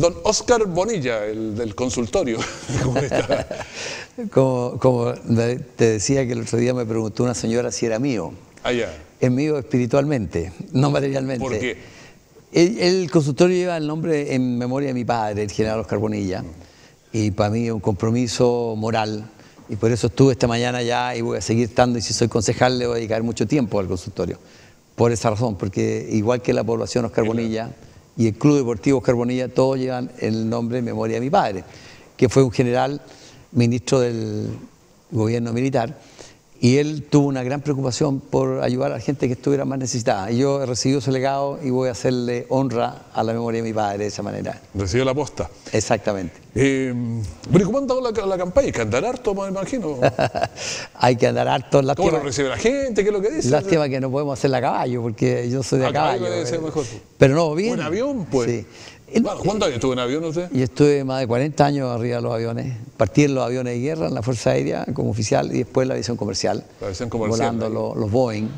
Don Oscar Bonilla, el del consultorio. Como, como te decía que el otro día me preguntó una señora si era mío. Allá. Es mío espiritualmente, no materialmente. ¿Por qué? El, el consultorio lleva el nombre en memoria de mi padre, el general Oscar Bonilla, y para mí es un compromiso moral, y por eso estuve esta mañana ya y voy a seguir estando, y si soy concejal le voy a dedicar mucho tiempo al consultorio. Por esa razón, porque igual que la población Oscar Bonilla y el Club Deportivo Oscar Bonilla, todos llevan el nombre en memoria de mi padre, que fue un general ministro del gobierno militar, y él tuvo una gran preocupación por ayudar a la gente que estuviera más necesitada. Y yo he recibido ese legado y voy a hacerle honra a la memoria de mi padre de esa manera. Recibió la posta. Exactamente. Eh, bueno, ¿y ¿cómo ha andado la, la campaña? Hay que andar harto, me imagino. Hay que andar harto. ¿Cómo Lástima, lo recibe la gente? ¿Qué es lo que dice? lástima que no podemos hacerla a caballo, porque yo soy de A a caballo caballo. debe ser eh. mejor. Pero no, bien. ¿Un avión, pues? Sí. ¿Cuántos años estuvo en avión usted? Y estuve más de 40 años arriba de los aviones. Partí en los aviones de guerra, en la Fuerza Aérea como oficial y después en la aviación comercial. La aviación comercial, Volando los, los Boeing.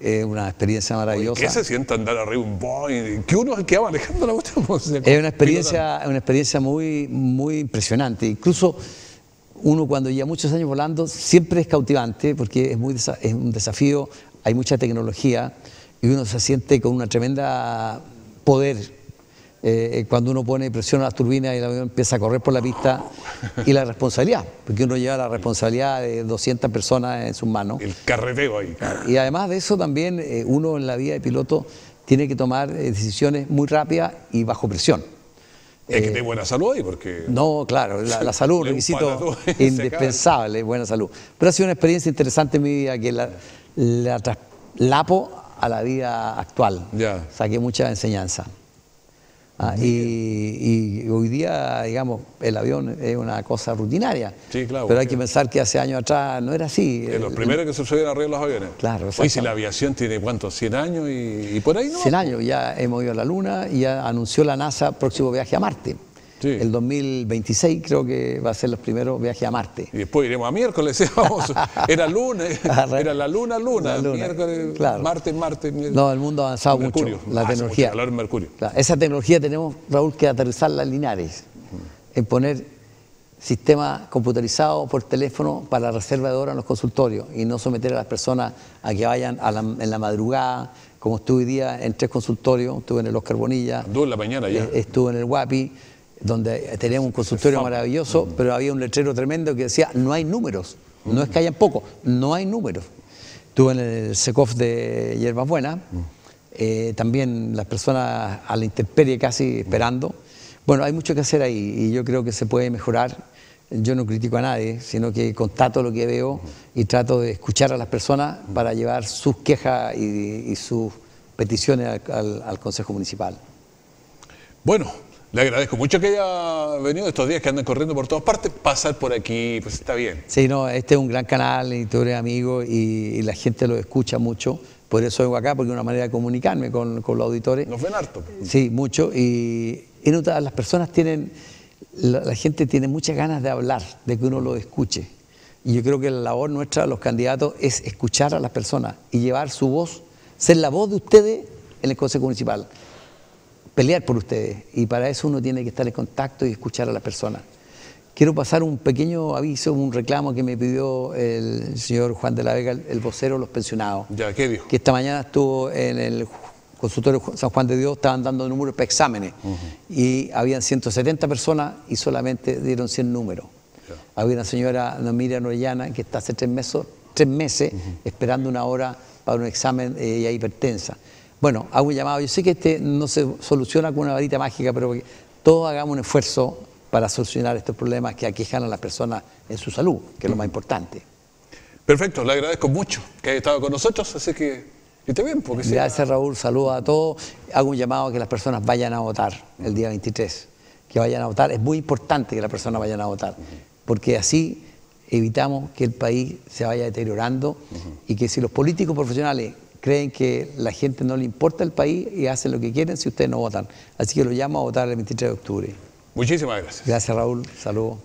Es una experiencia maravillosa. ¿Qué se siente andar arriba un Boeing? Que uno que va manejando la cuestión. Es una experiencia, una experiencia muy, muy impresionante. Incluso uno cuando lleva muchos años volando siempre es cautivante porque es, muy es un desafío, hay mucha tecnología y uno se siente con una tremenda poder. Eh, cuando uno pone presión a las turbinas y el avión empieza a correr por la pista y la responsabilidad, porque uno lleva la responsabilidad de 200 personas en sus manos. El carreteo ahí. Y además de eso también eh, uno en la vida de piloto tiene que tomar eh, decisiones muy rápidas y bajo presión. Hay que tener buena salud ahí porque... No, claro, la, la salud, un requisito indispensable, buena salud. Pero ha sido una experiencia interesante en mi vida que la, la traslapo a la vida actual. Ya. Saqué mucha enseñanza. Ah, y, y hoy día, digamos, el avión es una cosa rutinaria. Sí, claro, Pero hay que pensar que hace años atrás no era así. De los El- primeros que se subieron arriba de los aviones. Claro, Oye, si la aviación tiene, ¿cuántos? ¿100 años? Y, y por ahí no. 100 años, ya hemos ido a la Luna y ya anunció la NASA próximo viaje a Marte. Sí. El 2026 creo que va a ser los primeros viajes a Marte. Y después iremos a miércoles, vamos. Era lunes, era la luna, luna, La luna, miércoles, claro. martes, miércoles. No, el mundo ha avanzado Mercurio. mucho, la Hace tecnología. mucho Mercurio. Claro, esa tecnología tenemos, Raúl, que aterrizarla en Linares, en poner sistema computarizado por teléfono para reserva de horas en los consultorios y no someter a las personas a que vayan a la- en la madrugada, como estuve hoy día en tres consultorios, estuve en el Oscar Bonilla, Andó en la mañana ya. eh, estuve en el Guapi, donde teníamos un consultorio maravilloso, pero había un letrero tremendo que decía, no hay números, no es que hayan pocos, no hay números. Estuve en el SECOF de Hierbas Buenas, eh, también las personas a la intemperie casi esperando. Bueno, hay mucho que hacer ahí y yo creo que se puede mejorar. Yo no critico a nadie, sino que constato lo que veo y trato de escuchar a las personas para llevar sus quejas y, y sus peticiones al- al- al Consejo Municipal. Bueno, le agradezco mucho que haya venido estos días que andan corriendo por todas partes. Pasar por aquí, pues está bien. Sí, no, este es un gran canal, y tú eres amigo y, y la gente lo escucha mucho. Por eso vengo acá, porque es una manera de comunicarme con, con los auditores. Nos ven harto. Sí, mucho. Y, y nota, las personas tienen, la, la gente tiene muchas ganas de hablar, de que uno lo escuche. Y yo creo que la labor nuestra, los candidatos, es escuchar a las personas y llevar su voz, ser la voz de ustedes en el Consejo Municipal, pelear por ustedes. Y para eso uno tiene que estar en contacto y escuchar a las personas. Quiero pasar un pequeño aviso, un reclamo que me pidió el señor Juan de la Vega, el, vocero de los pensionados Ya, ¿qué dijo? que esta mañana estuvo en el consultorio San Juan de Dios, estaban dando números para exámenes y habían 170 personas y solamente dieron 100 números. Había una señora, Miriam Orellana, que está hace tres meses, tres meses esperando una hora para un examen ella hipertensa. Bueno, hago un llamado. Yo sé que este no se soluciona con una varita mágica, pero que todos hagamos un esfuerzo para solucionar estos problemas que aquejan a las personas en su salud, que es lo más importante. Perfecto, le agradezco mucho que haya estado con nosotros, así que que esté bien, porque. Gracias Raúl, saludos a todos. Hago un llamado a que las personas vayan a votar el día 23. Que vayan a votar. Es muy importante que las personas vayan a votar, porque así evitamos que el país se vaya deteriorando y que si los políticos profesionales creen que la gente no le importa el país y hacen lo que quieren si ustedes no votan. Así que lo llamo a votar el 23 de octubre. Muchísimas gracias. Gracias Raúl, saludos.